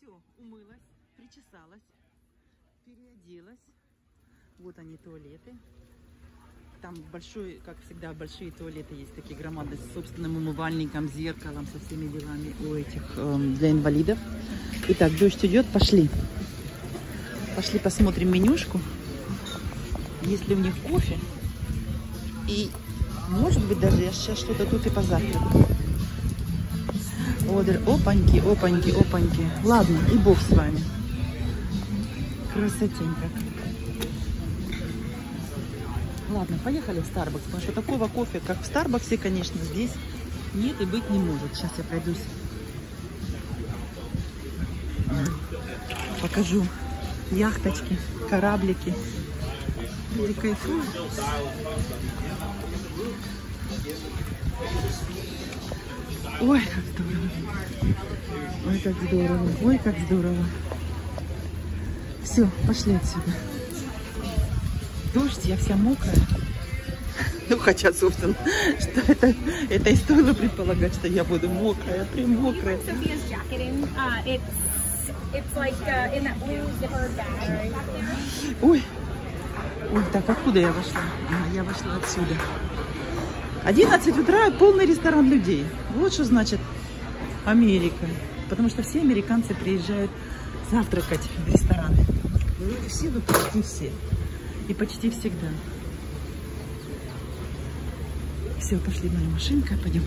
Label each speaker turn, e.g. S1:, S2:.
S1: Все, умылась, причесалась, переоделась. Вот они туалеты. Там большой, как всегда, большие туалеты есть такие громадные с собственным умывальником, зеркалом, со всеми делами у этих эм, для инвалидов. Итак, дождь идет, пошли. Пошли посмотрим менюшку. Есть ли у них кофе. И, может быть, даже я сейчас что-то тут и позавтракаю. Вот, опаньки, опаньки, опаньки. Ладно, и бог с вами. Красотенько. Ладно, поехали в Starbucks, потому что такого кофе, как в Старбаксе, конечно, здесь нет и быть не может. Сейчас я пройдусь. Покажу яхточки, кораблики. Люди кайфуют. Ой, как здорово. Ой, как здорово. Ой, как здорово. Все, пошли отсюда. Дождь, я вся мокрая. Ну, хотя, собственно, что это, это и стоило предполагать, что я буду мокрая, прям мокрая.
S2: Uh, uh.
S1: Ой, ой, так откуда я вошла? А, Я вошла отсюда. 11 утра полный ресторан людей. Вот что значит Америка. Потому что все американцы приезжают завтракать в рестораны. Все, ну почти все. И почти всегда. Все, пошли моя машинка, пойдем.